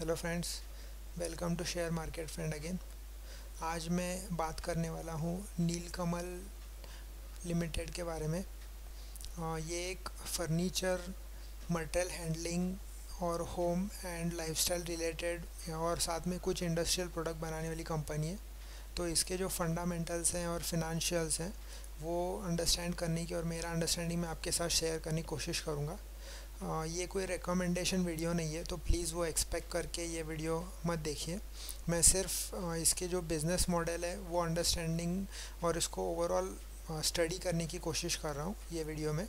Hello friends welcome to share market friend again आज मैं बात करने वाला हूँ नीलकमल लिमिटेड के बारे में। ये एक फर्नीचर मटेरियल हैंडलिंग और होम एंड लाइफस्टाइल रिलेटेड और साथ में कुछ इंडस्ट्रियल प्रोडक्ट बनाने वाली कंपनी है। तो इसके जो फंडामेंटल्स हैं और फिनंशियल्स हैं, वो अंडरस्टैंड करने की और मेरा अंडरस्टैंडिंग मैं आपके साथ शेयर करने की कोशिश करूँगा। ये कोई रिकमेंडेशन वीडियो नहीं है तो प्लीज़ वो एक्सपेक्ट करके ये वीडियो मत देखिए। मैं सिर्फ़ इसके जो बिज़नेस मॉडल है, वो अंडरस्टैंडिंग और इसको ओवरऑल स्टडी करने की कोशिश कर रहा हूँ ये वीडियो में।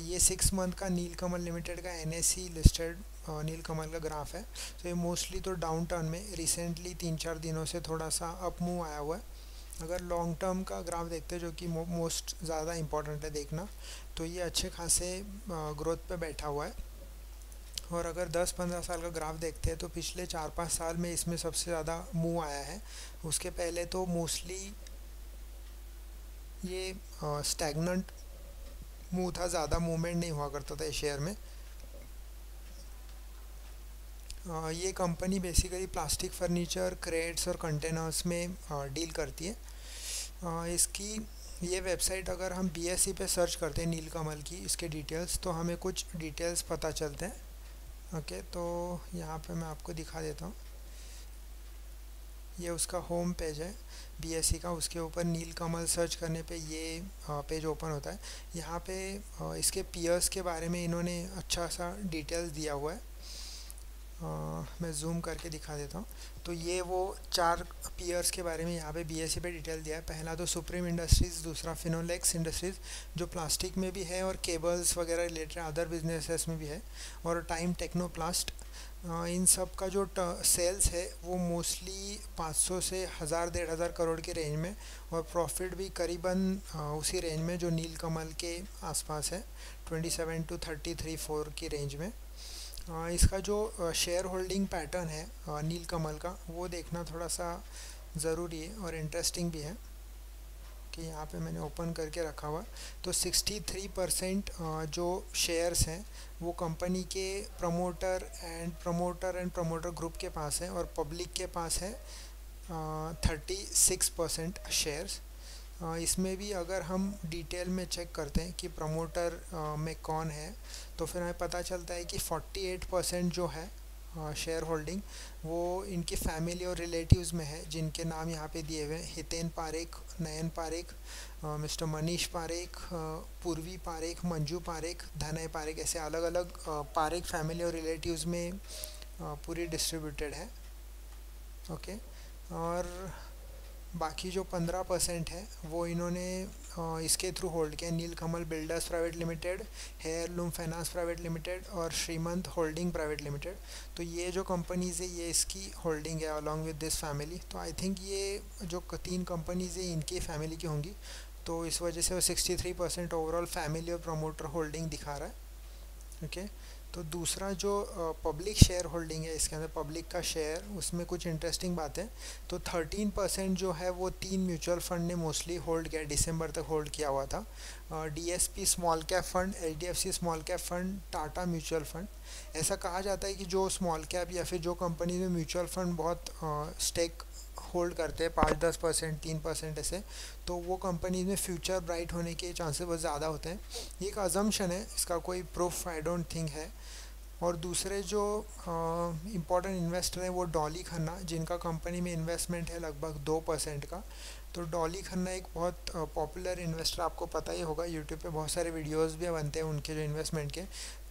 ये सिक्स मंथ का नील कमल लिमिटेड का एनएससी लिस्टेड नील कमल का ग्राफ है। तो ये मोस्टली तो डाउन टर्न में रिसेंटली तीन चार दिनों से थोड़ा सा अप मूव आया हुआ है। अगर लॉन्ग टर्म का ग्राफ देखते हैं, जो कि मोस्ट ज़्यादा इंपॉर्टेंट है देखना तो ये अच्छे खासे ग्रोथ पे बैठा हुआ है। और अगर 10-15 साल का ग्राफ देखते हैं तो पिछले चार पाँच साल में इसमें सबसे ज़्यादा मूव आया है। उसके पहले तो मोस्टली ये स्टैगनेंट मूव था, ज़्यादा मूवमेंट नहीं हुआ करता था इस शेयर में। ये company basically plastic furniture crates और कंटेनर्स में डील करती है। इसकी ये वेबसाइट अगर हम बी एस सी पे सर्च करते हैं नीलकमल की, इसके डिटेल्स तो हमें कुछ डिटेल्स पता चलते हैं। ओके तो यहाँ पे मैं आपको दिखा देता हूँ। ये उसका होम पेज है बी एस सी का, उसके ऊपर नील कमल सर्च करने पे ये पेज ओपन होता है। यहाँ पे इसके पियर्स के बारे में इन्होंने अच्छा सा डिटेल्स दिया हुआ है। आ, मैं जूम करके दिखा देता हूँ। तो ये वो चार पीयर्स के बारे में यहाँ पे बीएससी पे डिटेल दिया है। पहला तो सुप्रीम इंडस्ट्रीज़ दूसरा फिनोलेक्स इंडस्ट्रीज़ जो प्लास्टिक में भी है और केबल्स वगैरह रिलेटेड अदर बिजनेसेस में भी है और टाइम टेक्नोप्लास्ट इन सब का जो सेल्स है वो मोस्टली 500 से हज़ार डेढ़ हज़ार करोड़ के रेंज में और प्रॉफिट भी करीबन उसी रेंज में जो नील कमल के आसपास है 27 टू 33 फोर की रेंज में। इसका जो शेयर होल्डिंग पैटर्न है नील कमल का, वो देखना थोड़ा सा ज़रूरी है और इंटरेस्टिंग भी है कि यहाँ पे मैंने ओपन करके रखा हुआ। तो 63 परसेंट जो शेयर्स हैं, वो कंपनी के promoter and promoter and promoter group के पास है और पब्लिक के पास है थर्टी सिक्स परसेंट शेयर्स इसमें भी अगर हम डिटेल में चेक करते हैं कि प्रमोटर में कौन है तो फिर हमें पता चलता है कि 48 परसेंट जो है शेयर होल्डिंग वो इनकी फैमिली और रिलेटिव्स में है, जिनके नाम यहाँ पे दिए हुए हैं। हितेन पारेख, नयन पारेख मिस्टर मनीष पारेख पूर्वी पारेख, मंजू पारेख, धनय पारेख, ऐसे अलग अलग पारेख फैमिली और रिलेटिव्स में पूरी डिस्ट्रीब्यूटेड है। ओके और बाकी जो पंद्रह परसेंट है, वो इन्होंने इसके थ्रू होल्ड किया। Neel Kamal builders private limited, heirloom finance private limited और श्रीमंत होल्डिंग प्राइवेट लिमिटेड। तो ये जो कंपनीज़ है, ये इसकी होल्डिंग है अलॉन्ग विद दिस फैमिली तो आई थिंक ये जो तीन कंपनीज़ है, इनकी फैमिली की होंगी। तो इस वजह से वो sixty three percent overall family और प्रमोटर होल्डिंग दिखा रहा है। Okay okay? तो दूसरा जो पब्लिक शेयर होल्डिंग है, इसके अंदर पब्लिक का शेयर उसमें कुछ इंटरेस्टिंग बात तो थर्टीन परसेंट जो है, वो तीन म्यूचुअल फंड ने मोस्टली होल्ड किया दिसंबर तक होल्ड किया हुआ था। DSP small cap fund HDFC small cap fund Tata mutual fund ऐसा कहा जाता है कि जो स्मॉल कैप या फिर जो कंपनी में म्यूचुअल फंड बहुत स्टेक होल्ड करते हैं, पाँच दस परसेंट तीन परसेंट ऐसे तो वो कंपनी में फ्यूचर ब्राइट होने के चांसेस बहुत ज़्यादा होते हैं। ये एक अजम्पन है, इसका कोई प्रूफ आई डोंट थिंक है। और दूसरे जो इम्पोर्टेंट इन्वेस्टर हैं, वो डॉली खन्ना जिनका कंपनी में इन्वेस्टमेंट है लगभग दो परसेंट का तो डॉली खन्ना एक बहुत पॉपुलर इन्वेस्टर आपको पता ही होगा यूट्यूब पे बहुत सारे वीडियोस भी बनते हैं उनके जो इन्वेस्टमेंट के।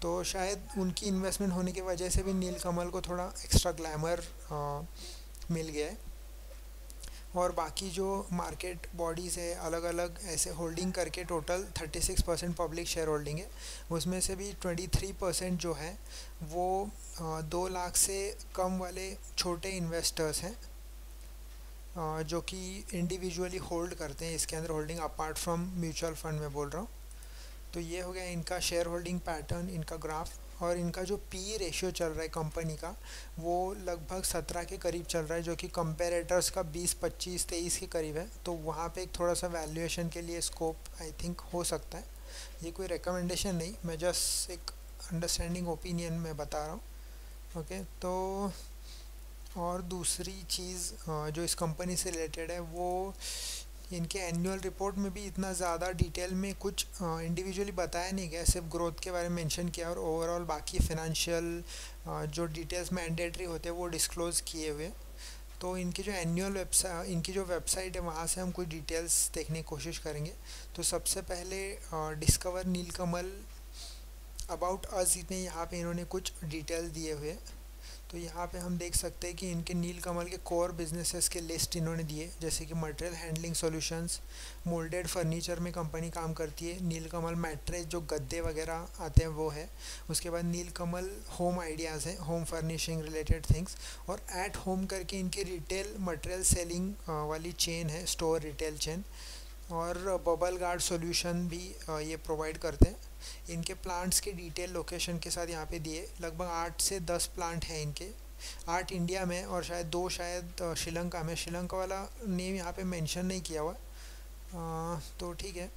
तो शायद उनकी इन्वेस्टमेंट होने की वजह से भी नील कमल को थोड़ा एक्स्ट्रा ग्लैमर मिल गया है। और बाकी जो मार्केट बॉडीज़ है अलग अलग ऐसे होल्डिंग करके total 36 percent public share holding है। उसमें से भी 23 परसेंट जो है, वो दो लाख से कम वाले छोटे इन्वेस्टर्स हैं जो कि इंडिविजुअली होल्ड करते हैं, इसके अंदर holding apart from mutual fund में बोल रहा हूँ। तो ये हो गया इनका शेयर होल्डिंग पैटर्न इनका ग्राफ और इनका जो पी रेशियो चल रहा है कंपनी का, वो लगभग सत्रह के करीब चल रहा है, जो कि कंपेरेटर्स का बीस, पच्चीस, तेईस के करीब है। तो वहाँ पे एक थोड़ा सा वैल्यूएशन के लिए स्कोप आई थिंक हो सकता है। ये कोई रिकमेंडेशन नहीं, मैं जस्ट एक अंडरस्टैंडिंग ओपिनियन में बता रहा हूँ। ओके तो और दूसरी चीज़ जो इस कंपनी से रिलेटेड है, वो इनके एनुअल रिपोर्ट में भी इतना ज़्यादा डिटेल में कुछ इंडिविजुअली बताया नहीं गया, सिर्फ़ ग्रोथ के बारे में मेंशन किया और ओवरऑल बाकी फिनंशियल जो डिटेल्स मैंडेटरी होते हैं वो डिस्क्लोज़ किए हुए। तो इनकी जो एनुअल वेबसाइट इनकी जो वेबसाइट है, वहाँ से हम कुछ डिटेल्स देखने की कोशिश करेंगे। तो सबसे पहले डिस्कवर नीलकमल अबाउट अस इतने यहाँ पे इन्होंने कुछ डिटेल्स दिए हुए। तो यहाँ पे हम देख सकते हैं कि इनके नील कमल के कोर बिजनेसेस के लिस्ट इन्होंने दिए, जैसे कि material handling solutions molded furniture में कंपनी काम करती है, नील कमल मैट्रेस जो गद्दे वगैरह आते हैं वो है, उसके बाद नील कमल होम आइडियाज़ हैं होम फर्निशिंग रिलेटेड थिंग्स और एट होम करके इनकी रिटेल मटेरियल सेलिंग वाली चेन है स्टोर रिटेल चेन और बबल गार्ड सॉल्यूशन भी ये प्रोवाइड करते हैं। इनके प्लांट्स के डिटेल लोकेशन के साथ यहाँ पे दिए। लगभग आठ से दस प्लांट हैं इनके। आठ इंडिया में और शायद दो शायद श्रीलंका में। श्रीलंका वाला नेम यहाँ पे मेंशन नहीं किया हुआ। तो ठीक है।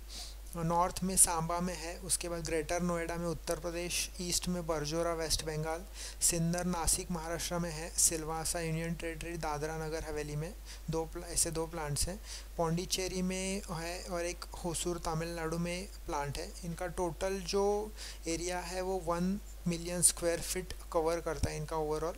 नॉर्थ में सांबा में है, उसके बाद ग्रेटर नोएडा में उत्तर प्रदेश, ईस्ट में बरजोरा, वेस्ट बंगाल, सिंदर, नासिक, महाराष्ट्र में है, सिलवासा, यूनियन टेरिटरी, दादरा नगर, हवेली में, दो ऐसे दो प्लांट्स हैं। पौंडीचेरी में है और एक होसूर, तमिलनाडु में प्लांट है। इनका टोटल जो एरिया है, वो one million square feet cover करता है इनका ओवरऑल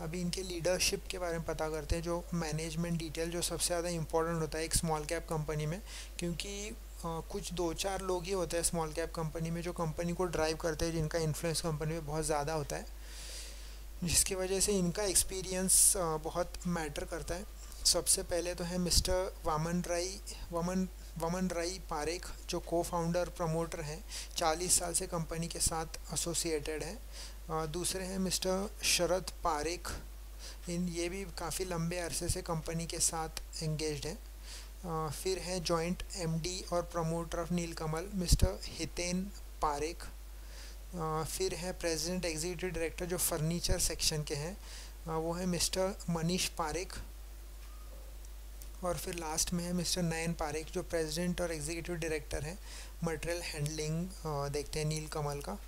अभी इनके लीडरशिप के बारे में पता करते हैं, जो मैनेजमेंट डिटेल जो सबसे ज़्यादा इंपॉर्टेंट होता है एक स्मॉल कैप कंपनी में, क्योंकि कुछ दो चार लोग ही होते हैं स्मॉल कैप कंपनी में जो कंपनी को ड्राइव करते हैं, जिनका इन्फ्लुएंस कंपनी में बहुत ज़्यादा होता है। जिसकी वजह से इनका एक्सपीरियंस बहुत मैटर करता है। सबसे पहले तो है मिस्टर वामन राई वमन वमन राई पारेख, जो को फाउंडर प्रमोटर हैं। चालीस साल से कंपनी के साथ एसोसिएटेड हैं। दूसरे हैं मिस्टर शरद पारेख। इन ये भी काफ़ी लंबे अरसे से कंपनी के साथ एंगेज्ड हैं। फिर है जॉइंट एमडी और promoter of Nilkamal mister Hiten Parekh फिर है प्रेसिडेंट एग्जीक्यूटिव डायरेक्टर जो फर्नीचर सेक्शन के हैं वो है मिस्टर मनीष पारेख और फिर लास्ट में है मिस्टर नयन पारेख जो प्रेसिडेंट और एग्जीक्यूटिव डायरेक्टर हैं मटेरियल हैंडलिंग देखते हैं नील कमल का.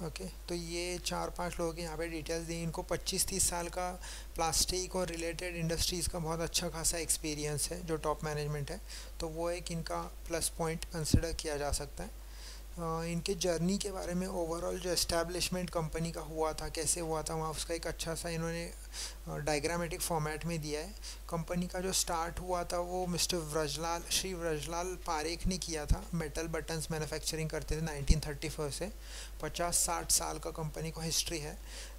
ओके तो ये चार पाँच लोगों के यहाँ पे डिटेल्स दी इनको 25-30 साल का प्लास्टिक और रिलेटेड इंडस्ट्रीज़ का बहुत अच्छा खासा एक्सपीरियंस है, जो टॉप मैनेजमेंट है। तो वो एक इनका प्लस पॉइंट कंसिडर किया जा सकता है। इनके जर्नी के बारे में ओवरऑल जो इस्टेब्लिशमेंट कंपनी का हुआ था, कैसे हुआ था, वहाँ उसका एक अच्छा सा इन्होंने डायग्रामेटिक फॉर्मेट में दिया है। कंपनी का जो स्टार्ट हुआ था, वो मिस्टर व्रजलाल श्री व्रजलाल पारेख ने किया था। मेटल बटन्स मैन्युफैक्चरिंग करते थे 1934 से। 50-60 साल का कंपनी को हिस्ट्री है।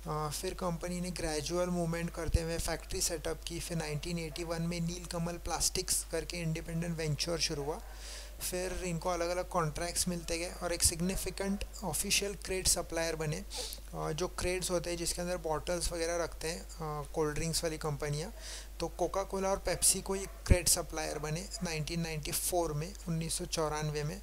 फिर कंपनी ने ग्रेजुअल मूवमेंट करते हुए फैक्ट्री सेटअप की। फिर 1981 में नील कमल प्लास्टिक्स करके इंडिपेंडेंट वेंचर शुरू हुआ। फिर इनको अलग अलग कॉन्ट्रैक्ट्स मिलते गए और एक सिग्निफिकेंट ऑफिशियल क्रेड सप्लायर बने। जो क्रेड्स होते हैं, जिसके अंदर बॉटल्स वगैरह रखते हैं कोल्ड ड्रिंक्स वाली कंपनियाँ तो कोका कोला और पेप्सी को ये क्रेड सप्लायर बने 1994 में, उन्नीस सौ चौरानवे में।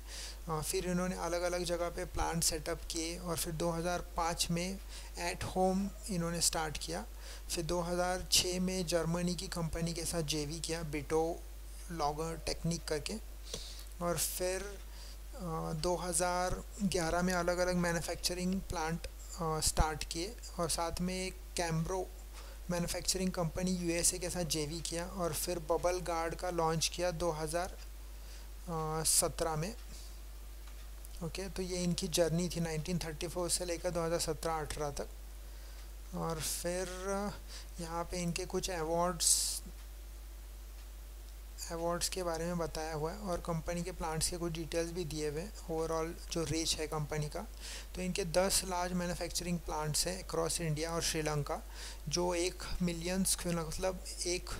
फिर इन्होंने अलग अलग जगह पे प्लांट सेटअप किए और फिर 2005 में एट होम इन्होंने स्टार्ट किया। फिर 2006 में जर्मनी की कंपनी के साथ जेवी किया बिटो लॉगर टेक्निक करके। और फिर आ, 2011 में अलग अलग मैन्युफैक्चरिंग प्लांट स्टार्ट किए और साथ में एक कैम्ब्रो मैन्युफैक्चरिंग कंपनी यूएसए के साथ जेवी किया और फिर बबल गार्ड का लॉन्च किया 2017 में। ओके तो ये इनकी जर्नी थी 1934 से लेकर 2017-18 तक। और फिर यहाँ पे इनके कुछ अवार्ड्स अवार्ड्स के बारे में बताया हुआ है और कंपनी के प्लांट्स के कुछ डिटेल्स भी दिए हुए हैं। ओवरऑल जो रेच है कंपनी का तो इनके 10 लार्ज मैन्युफैक्चरिंग प्लांट्स हैं अक्रॉस इंडिया और श्रीलंका जो एक मिलियन स्क्वेयर मतलब एक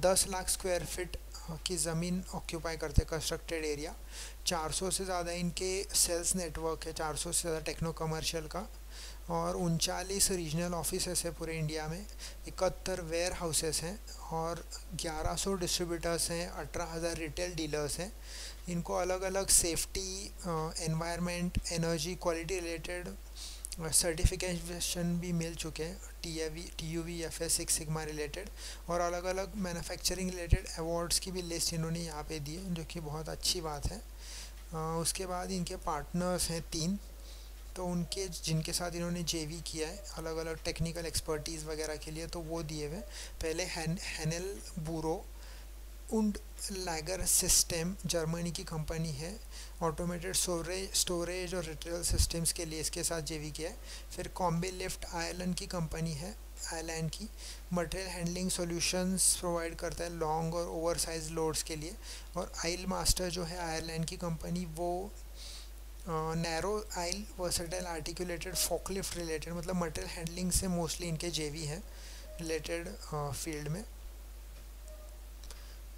दस लाख स्क्वायर फिट की ज़मीन ऑक्यूपाई करते हैं कंस्ट्रक्टेड एरिया 400 से ज़्यादा इनके सेल्स नेटवर्क है 400 से ज़्यादा टेक्नो कमर्शियल का। और उनचालीस रीजनल ऑफ़िस है पूरे इंडिया में इकहत्तर वेयर हाउसेस हैं और 1100 डिस्ट्रीब्यूटर्स हैं अठारह हज़ार रिटेल डीलर्स हैं। इनको अलग अलग safety environment energy quality related certification भी मिल चुके हैं T A V T U V F S six sigma related और अलग अलग मैन्युफैक्चरिंग रिलेटेड अवार्ड्स की भी लिस्ट इन्होंने यहाँ पे दी है जो कि बहुत अच्छी बात है। आ, उसके बाद इनके पार्टनर्स हैं तीन। तो उनके, जिनके साथ इन्होंने जेवी किया है अलग अलग टेक्निकल एक्सपर्टीज़ वगैरह के लिए तो वो दिए हुए पहले हैन Hanel Buro und Lager system Germany की कंपनी है। ऑटोमेटेड स्टोरेज स्टोरेज और रिटेल सिस्टम्स के लिए इसके साथ जेवी किया है। फिर कॉम्बे लिफ्ट आयरलैंड की कंपनी है आयरलैंड की। मटेरियल हैंडलिंग सॉल्यूशंस प्रोवाइड करता है लॉन्ग और ओवर साइज़ लोड्स के लिए। और आइल मास्टर जो है आयरलैंड की कंपनी वो narrow aisle versatile articulated forklift related मतलब मटेरियल हैंडलिंग से मोस्टली इनके जेवी हैं रिलेटेड फ़ील्ड में।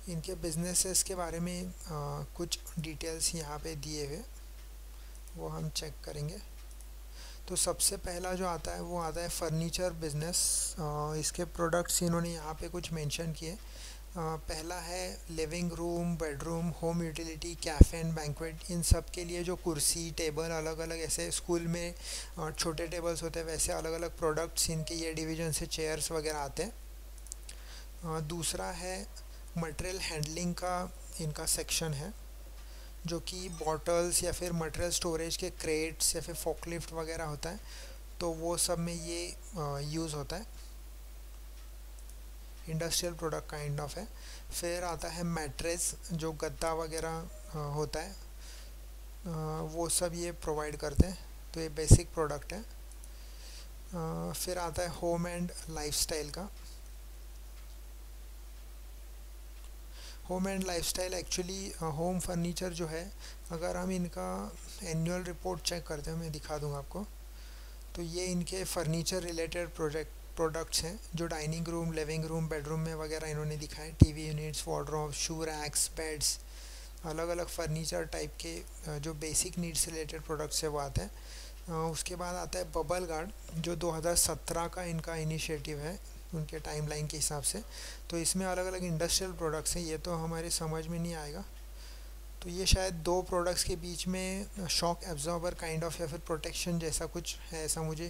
इनके बिजनेसेस के बारे में आ, कुछ डिटेल्स यहाँ पे दिए हुए वो हम चेक करेंगे। तो सबसे पहला जो आता है वो आता है फर्नीचर बिज़नेस इसके प्रोडक्ट्स इन्होंने यहाँ पे कुछ मेंशन किए। पहला है living room bedroom home utility cafe and banquet इन सब के लिए जो कुर्सी टेबल अलग अलग ऐसे स्कूल में छोटे टेबल्स होते हैं, वैसे अलग अलग प्रोडक्ट्स इनके ये डिवीज़न से चेयर्स वगैरह आते हैं। दूसरा है मटेरियल हैंडलिंग का इनका सेक्शन है, जो कि बॉटल्स या फिर मटेरियल स्टोरेज के क्रेट्स या फिर फोकलिफ्ट वगैरह होता है तो वो सब में ये यूज़ होता है। इंडस्ट्रियल प्रोडक्ट काइंड ऑफ़ है। फिर आता है मैट्रेस जो गद्दा वगैरह होता है वो सब ये प्रोवाइड करते हैं। तो ये बेसिक प्रोडक्ट है। फिर आता है होम एंड लाइफस्टाइल का। Home and lifestyle actually home furniture जो है, अगर हम इनका एनुअल रिपोर्ट चेक करते हैं, मैं दिखा दूँगा आपको। तो ये इनके फर्नीचर रिलेटेड प्रोजेक्ट प्रोडक्ट्स हैं, जो dining room living room bedroom में वगैरह इन्होंने दिखाए TV units wardrobe shoe racks beds अलग अलग फर्नीचर टाइप के जो बेसिक नीड्स रिलेटेड प्रोडक्ट्स है, वो आते हैं। उसके बाद आता है बबल गार्ड जो 2017 का इनका इनिशिएटिव है, उनके टाइमलाइन के हिसाब से। तो इसमें अलग अलग इंडस्ट्रियल प्रोडक्ट्स हैं, ये तो हमारे समझ में नहीं आएगा। तो ये शायद दो प्रोडक्ट्स के बीच में शॉक एब्जॉर्बर काइंड ऑफ़ या फिर प्रोटेक्शन जैसा कुछ है ऐसा मुझे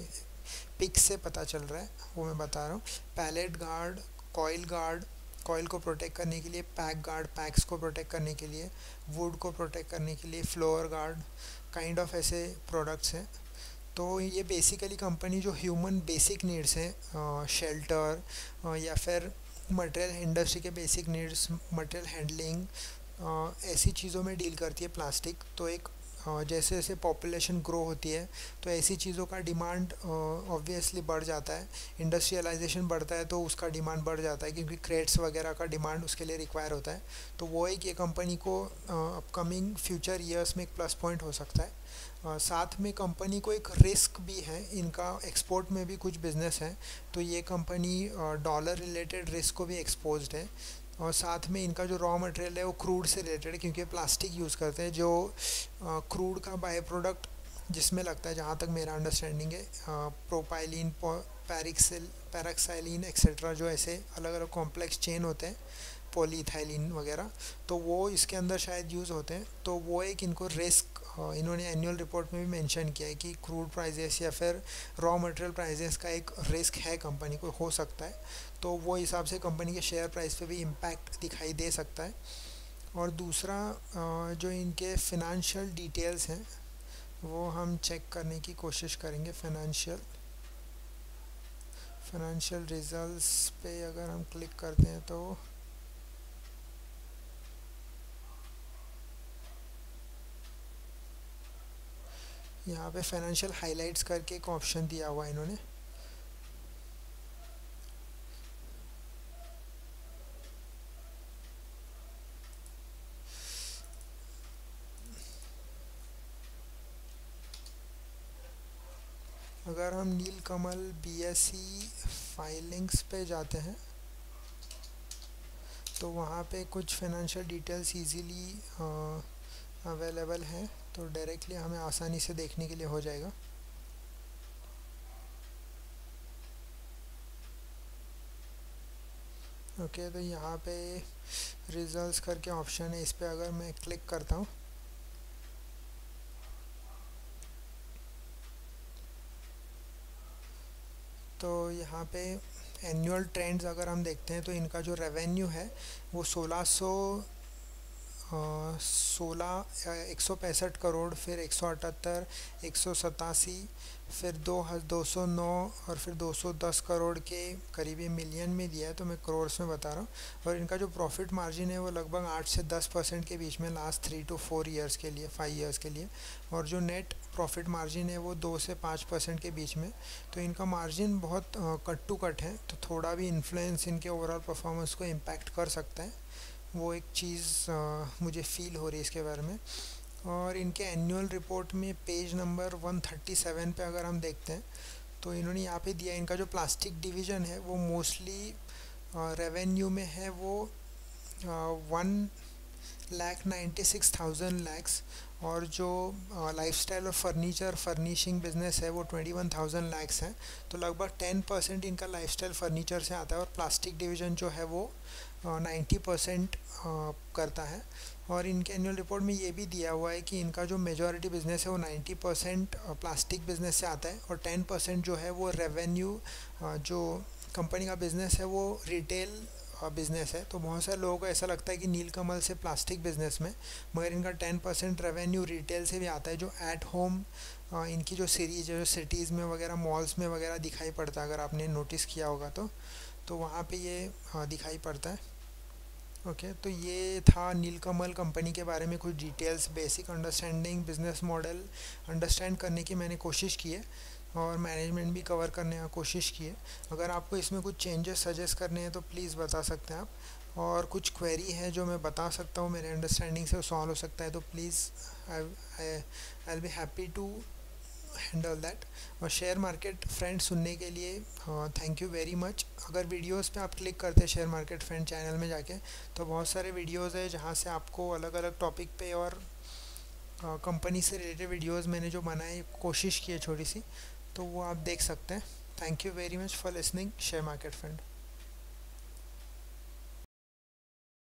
पिक से पता चल रहा है, वो मैं बता रहा हूँ। Pallet guard coil guard coil को प्रोटेक्ट करने के लिए पैक गार्ड पैक्स को प्रोटेक्ट करने के लिए वुड को प्रोटेक्ट करने के लिए फ्लोर गार्ड काइंड ऑफ़ ऐसे प्रोडक्ट्स हैं। तो ये बेसिकली कंपनी जो ह्यूमन बेसिक नीड्स हैं शेल्टर या फिर मटेरियल इंडस्ट्री के बेसिक नीड्स मटेरियल हैंडलिंग ऐसी चीज़ों में डील करती है प्लास्टिक तो एक जैसे जैसे पॉपुलेशन ग्रो होती है तो ऐसी चीज़ों का डिमांड ऑब्वियसली बढ़ जाता है। इंडस्ट्रियलाइजेशन बढ़ता है तो उसका डिमांड बढ़ जाता है, क्योंकि क्रेट्स वगैरह का डिमांड उसके लिए रिक्वायर होता है। तो वो एक ये कंपनी को अपकमिंग फ्यूचर ईयर्स में एक प्लस पॉइंट हो सकता है। साथ में कंपनी को एक रिस्क भी है, इनका एक्सपोर्ट में भी कुछ बिज़नेस है तो ये कंपनी डॉलर रिलेटेड रिस्क को भी एक्सपोज है। और साथ में इनका जो रॉ मटेरियल है वो क्रूड से रिलेटेड क्योंकि प्लास्टिक यूज़ करते हैं, जो क्रूड का बाय प्रोडक्ट जिसमें लगता है, जहाँ तक मेरा अंडरस्टैंडिंग है प्रोपाइलिन पैरिक्सिल पैराक्साइलिन एक्सेट्रा जो ऐसे अलग अलग कॉम्प्लेक्स चेन होते हैं पोलीथाइलिन वगैरह तो वो इसके अंदर शायद यूज़ होते हैं तो वो एक इनको रिस्क इन्होंने एनुअल रिपोर्ट में भी मेंशन किया है कि क्रूड प्राइजेस या फिर रॉ मटेरियल प्राइजेस का एक रिस्क है कंपनी को, हो सकता है। तो वो हिसाब से कंपनी के शेयर प्राइस पे भी इम्पैक्ट दिखाई दे सकता है। और दूसरा जो इनके फिनंशियल डिटेल्स हैं, वो हम चेक करने की कोशिश करेंगे फिनंशियल फाइनेंशियल रिजल्ट्स पे अगर हम क्लिक करते हैं तो यहाँ पे फाइनेंशियल हाइलाइट्स करके एक ऑप्शन दिया हुआ है इन्होंने। अगर हम नील कमल बीएससी फाइलिंग्स पे जाते हैं तो वहाँ पे कुछ फाइनेंशियल डिटेल्स इजीली अवेलेबल हैं। तो डायरेक्टली हमें आसानी से देखने के लिए हो जाएगा। ओके okay, तो यहाँ पे रिजल्ट्स करके ऑप्शन है इस पर अगर मैं क्लिक करता हूँ। तो यहाँ पे एनुअल ट्रेंड्स अगर हम देखते हैं तो इनका जो रेवेन्यू है वो 1600 सोलह एक सौ पैंसठ करोड़, फिर एक सौ अठहत्तर, एक सौ सतासी, फिर दो दो सौ नौ और फिर दो सौ दस करोड़ के करीबी मिलियन में दिया है तो मैं करोड़ में बता रहा हूँ। और इनका जो प्रॉफिट मार्जिन है, वो लगभग आठ से दस परसेंट के बीच में last three two four years के लिए फाइव ईयर्स के लिए। और जो नेट प्रॉफिट मार्जिन है, वो दो से पाँच परसेंट के बीच में। तो इनका मार्जिन बहुत कट टू कट है तो थोड़ा भी इन्फ्लुएंस इनके ओवरऑल परफॉर्मेंस को इम्पैक्ट कर सकता है। वो एक चीज़ मुझे फील हो रही है इसके बारे में। और इनके एनुअल रिपोर्ट में पेज नंबर 137 पे अगर हम देखते हैं तो इन्होंने यहाँ पे दिया इनका जो प्लास्टिक डिवीज़न है, वो मोस्टली रेवेन्यू में है वो one lakh ninety six thousand lakhs और जो लाइफस्टाइल और फर्नीचर फर्निशिंग बिज़नेस है वो ट्वेंटी वन थाउज़ेंड लैक्स है। तो लगभग टेन परसेंट इनका लाइफस्टाइल फर्नीचर से आता है और प्लास्टिक डिवीज़न जो है वो नाइन्टी परसेंट करता है। और इनके एनुअल रिपोर्ट में ये भी दिया हुआ है कि इनका जो मेजॉरिटी बिज़नेस है वो नाइन्टी परसेंट प्लास्टिक बिज़नेस से आता है और टेन परसेंट जो है वो रेवेन्यू जो कंपनी का बिज़नेस है वो रिटेल बिज़नेस है। तो बहुत सारे लोगों को ऐसा लगता है कि नीलकमल से प्लास्टिक बिज़नेस में, मगर इनका टेन परसेंट रेवेन्यू रिटेल से भी आता है, जो एट होम इनकी जो सीरीज़ है, जो सिटीज़ में वगैरह मॉल्स में वगैरह दिखाई पड़ता है, अगर आपने नोटिस किया होगा तो। तो वहाँ पे ये दिखाई पड़ता है। ओके तो ये था नीलकमल कंपनी के बारे में कुछ details basic understanding business model understand करने की मैंने कोशिश की है और मैनेजमेंट भी कवर करने की कोशिश की है। अगर आपको इसमें कुछ चेंजेस सजेस्ट करने हैं तो प्लीज़ बता सकते हैं आप। और कुछ क्वेरी है जो मैं बता सकता हूँ, मेरे अंडरस्टैंडिंग से सॉल्व हो सकता है तो please I I be happy to handle that और शेयर मार्केट फ्रेंड सुनने के लिए थैंक यू वेरी मच अगर वीडियोस पे आप क्लिक करते हैं शेयर मार्केट फ्रेंड चैनल में जाके तो बहुत सारे वीडियोस है जहाँ से आपको अलग अलग टॉपिक पे और कंपनी से रिलेटेड वीडियोस मैंने जो बनाए, कोशिश की है छोटी सी तो वो आप देख सकते हैं. Thank you very much for listening share market friend